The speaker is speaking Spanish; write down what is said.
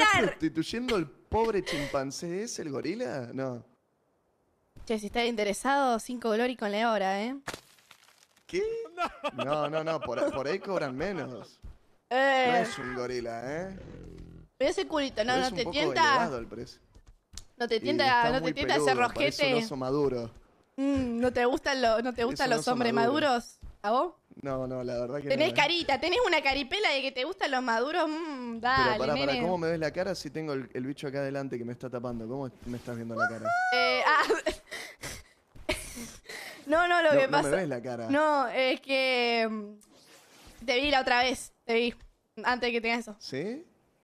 ¿Estás Gritar. prostituyendo al pobre chimpancé ese, el gorila? No. Che, si estás interesado, 5 glory con la hora, ¿eh? ¿Qué? No, no, no, por, por ahí cobran menos. No Eh, es un gorila, ¿eh? pero ese culito, no, Pero no es te tienta. elevado el precio. No te Y tienta, no te tienta ese parece un rojete. oso maduro. Mm, ¿No te gustan, lo- no te gustan los hombres maduro. maduros? ¿A vos? No, no, la verdad que Tenés no. ¿eh? carita, tenés una caripela de que te gustan los maduros. Mmm, dale, Pero pará, pará, nene. ¿cómo me ves la cara si tengo el, el bicho acá adelante que me está tapando? ¿Cómo me estás viendo la cara? Eh, ah. no, no, lo No, que no pasa. me ves la cara. No, es que. mm, Te vi la otra vez. Te vi. Antes de que tengas eso. ¿Sí?